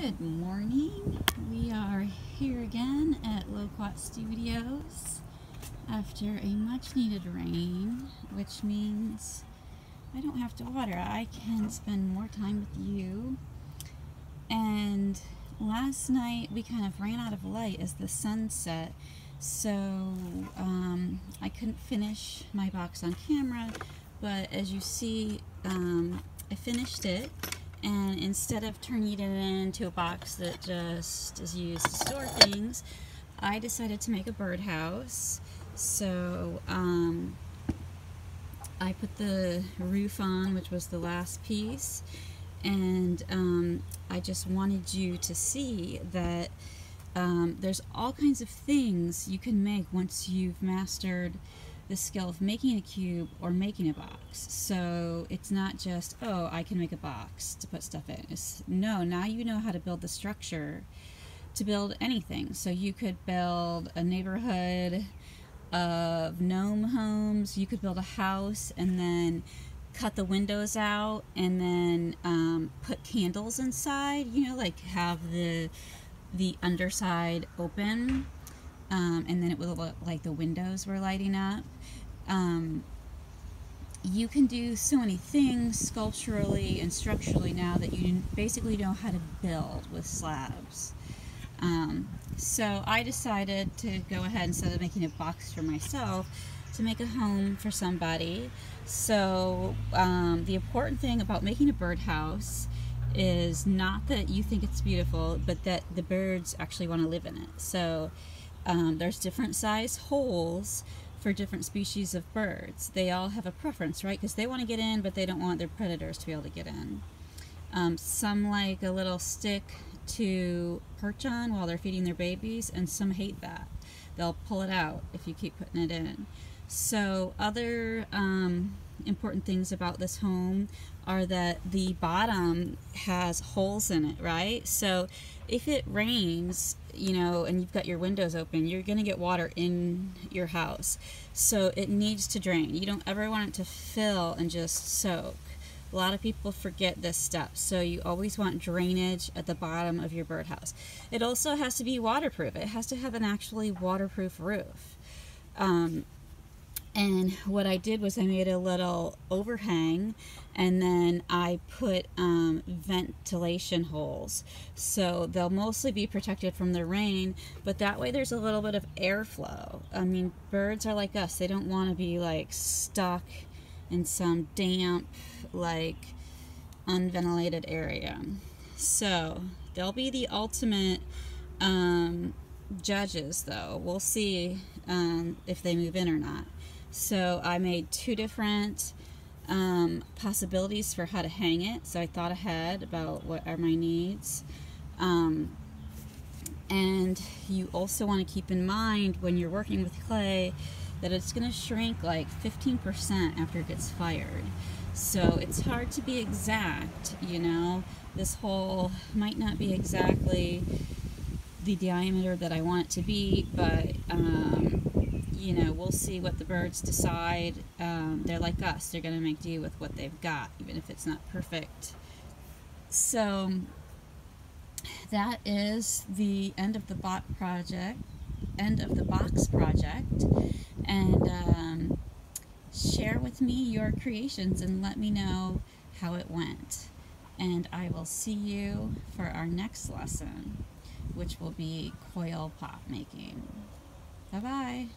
Good morning. We are here again at Loquat Studios after a much needed rain, which means I don't have to water. I can spend more time with you. And last night we kind of ran out of light as the sun set, so um, I couldn't finish my box on camera, but as you see, um, I finished it and instead of turning it into a box that just is used to store things, I decided to make a birdhouse. So um, I put the roof on, which was the last piece, and um, I just wanted you to see that um, there's all kinds of things you can make once you've mastered the skill of making a cube or making a box. So it's not just, oh, I can make a box to put stuff in. It's, no, now you know how to build the structure to build anything. So you could build a neighborhood of gnome homes. You could build a house and then cut the windows out and then um, put candles inside. You know, like have the the underside open um, and then it would look like the windows were lighting up. Um, you can do so many things sculpturally and structurally now that you basically know how to build with slabs. Um, so I decided to go ahead instead of making a box for myself to make a home for somebody. So um, the important thing about making a birdhouse is not that you think it's beautiful, but that the birds actually want to live in it. So um, there's different size holes for different species of birds. They all have a preference, right? Because they want to get in, but they don't want their predators to be able to get in. Um, some like a little stick to perch on while they're feeding their babies, and some hate that. They'll pull it out if you keep putting it in. So other um, important things about this home are that the bottom has holes in it, right? So if it rains, you know, and you've got your windows open, you're going to get water in your house. So it needs to drain. You don't ever want it to fill and just soak. A lot of people forget this step, so you always want drainage at the bottom of your birdhouse. It also has to be waterproof. It has to have an actually waterproof roof. Um, and what I did was I made a little overhang and then I put um, ventilation holes. So they'll mostly be protected from the rain, but that way there's a little bit of airflow. I mean, birds are like us. They don't want to be like stuck in some damp, like unventilated area. So they'll be the ultimate um, judges though. We'll see um, if they move in or not. So I made two different um, possibilities for how to hang it. So I thought ahead about what are my needs. Um, and you also want to keep in mind when you're working with clay that it's going to shrink like 15% after it gets fired. So it's hard to be exact, you know. This hole might not be exactly the diameter that I want it to be, but um, you know, we'll see what the birds decide. Um, they're like us. They're going to make do with what they've got, even if it's not perfect. So that is the end of the bot project, end of the box project. And um, share with me your creations and let me know how it went. And I will see you for our next lesson, which will be coil pot making. Bye-bye.